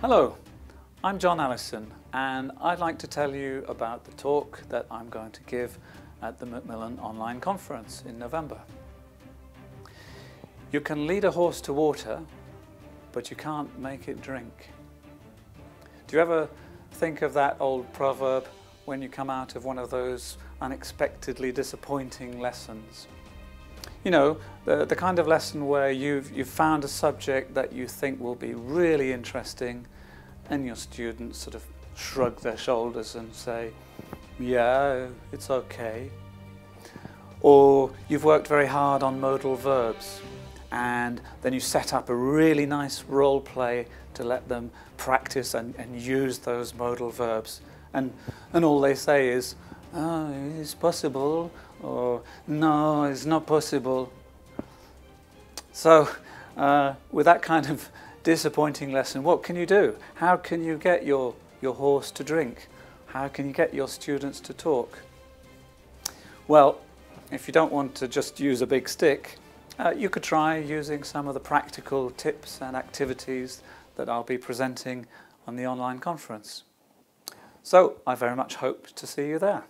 Hello, I'm John Allison and I'd like to tell you about the talk that I'm going to give at the Macmillan Online Conference in November. You can lead a horse to water, but you can't make it drink. Do you ever think of that old proverb when you come out of one of those unexpectedly disappointing lessons? You know, the, the kind of lesson where you've, you've found a subject that you think will be really interesting and your students sort of shrug their shoulders and say, yeah, it's okay. Or you've worked very hard on modal verbs and then you set up a really nice role play to let them practice and, and use those modal verbs. And, and all they say is, oh, it's possible, or no, it's not possible. So uh, with that kind of disappointing lesson, what can you do? How can you get your, your horse to drink? How can you get your students to talk? Well, if you don't want to just use a big stick, uh, you could try using some of the practical tips and activities that I'll be presenting on the online conference. So I very much hope to see you there.